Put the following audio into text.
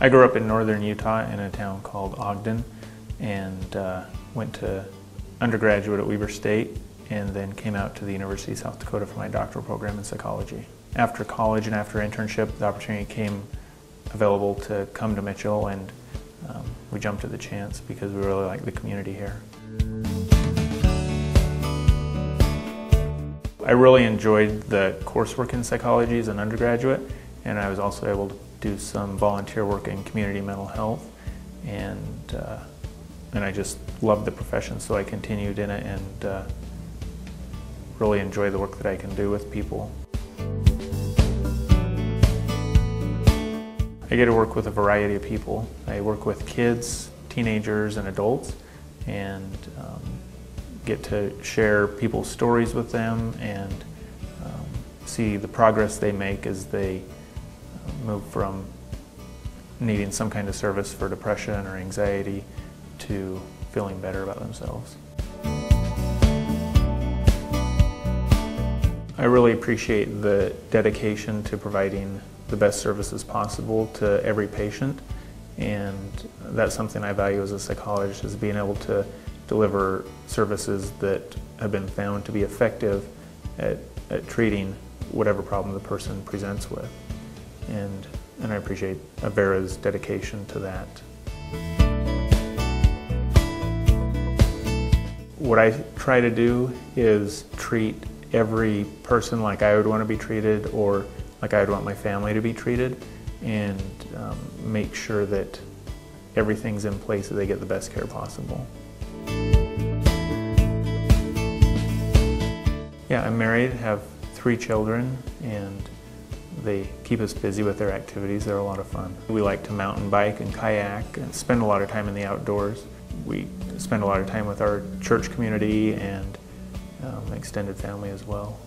I grew up in northern Utah in a town called Ogden and uh, went to undergraduate at Weber State and then came out to the University of South Dakota for my doctoral program in psychology. After college and after internship, the opportunity came available to come to Mitchell and um, we jumped at the chance because we really like the community here. I really enjoyed the coursework in psychology as an undergraduate and I was also able to do some volunteer work in community mental health and uh, and I just loved the profession so I continued in it and uh, really enjoy the work that I can do with people. I get to work with a variety of people. I work with kids, teenagers, and adults, and um, get to share people's stories with them and um, see the progress they make as they move from needing some kind of service for depression or anxiety to feeling better about themselves. I really appreciate the dedication to providing the best services possible to every patient and that's something I value as a psychologist is being able to deliver services that have been found to be effective at, at treating whatever problem the person presents with. And, and I appreciate Avera's dedication to that. What I try to do is treat every person like I would want to be treated or like I would want my family to be treated and um, make sure that everything's in place so they get the best care possible. Yeah, I'm married, have three children, and they keep us busy with their activities. They're a lot of fun. We like to mountain bike and kayak and spend a lot of time in the outdoors. We spend a lot of time with our church community and um, extended family as well.